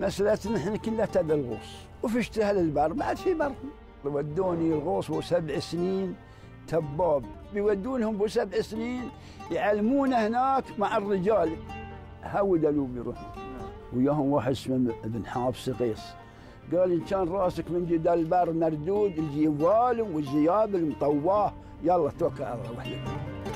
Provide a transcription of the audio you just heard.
مسألتنا إحنا كنا تاد الغوص. وفي اشتهل البر ما عاد في بر. ودوني الغوص وسبع سنين تباب. بيودونهم بسبع سنين يعلمونا هناك مع الرجال. هو ألو بيروحون نعم. وياهم واحد اسمه ابن حافظ قيس قال إن كان راسك من جدال البر مردود الجوال والزياب المطواه. يلا توكل على الله وحدك.